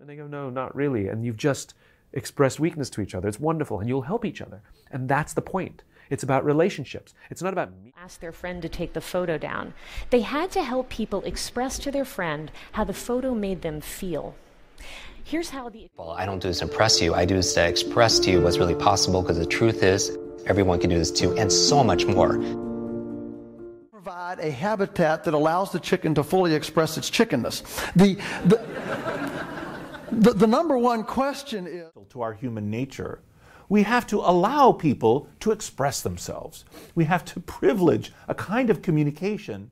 And they go, no, not really. And you've just expressed weakness to each other. It's wonderful. And you'll help each other. And that's the point. It's about relationships. It's not about me. Ask their friend to take the photo down. They had to help people express to their friend how the photo made them feel. Here's how the. Well, I don't do this to impress you. I do this to express to you what's really possible because the truth is, everyone can do this too, and so much more. Provide a habitat that allows the chicken to fully express its chickenness. The, the, the, the number one question is to our human nature. We have to allow people to express themselves. We have to privilege a kind of communication